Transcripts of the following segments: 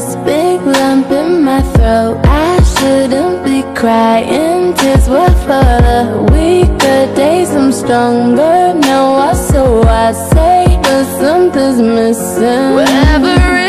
this big lump in my throat. I shouldn't be crying Tears will fall weaker days I'm stronger now So I say But something's missing. Whatever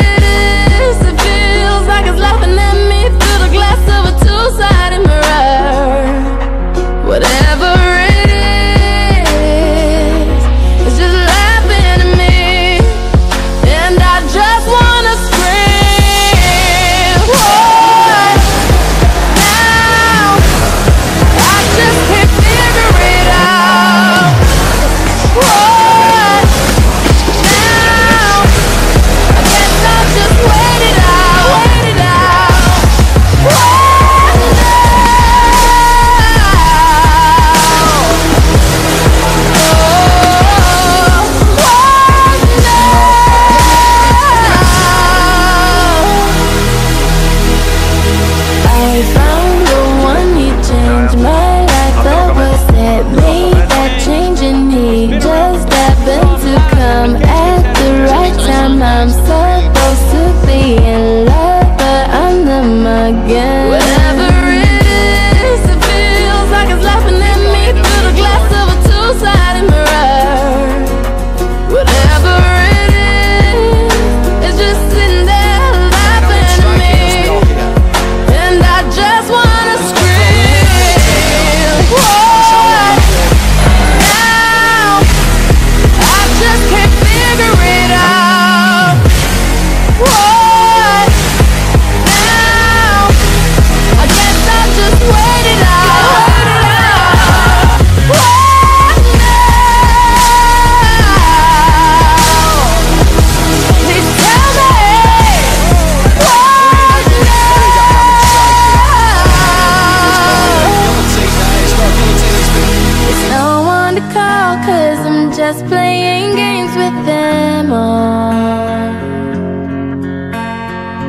just playing games with them all.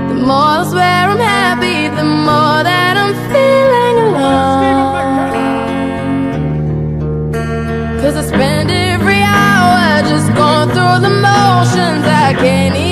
The more I swear I'm happy, the more that I'm feeling alone. Cause I spend every hour just going through the motions I can't even